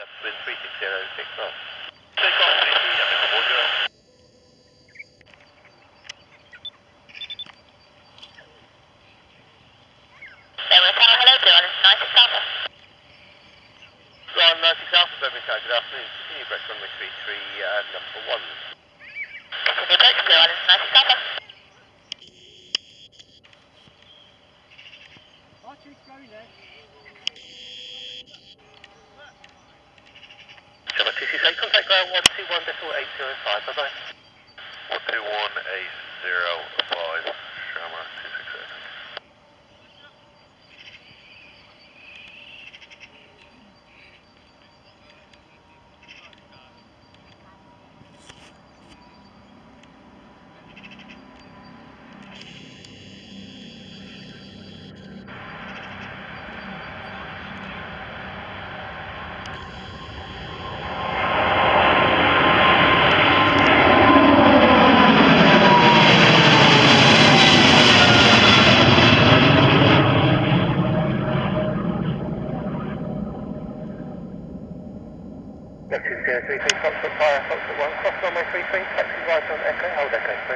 with 360 kicked off. Take off 33, I'm in 40. hello to one, 90 Alpha. Ron 96 Alpha, Birmingham Tower, good afternoon. Continue Brett runway 33, uh, number 1. Continue Brett, clear one, 90 Alpha. Archie's going there. Eight, contact ground 121 decimal 805, bye bye. 121.805, Lexus 033, Foxtrot Fire, Foxtrot 1, cross runway 33, taxi right on Echo, hold Echo.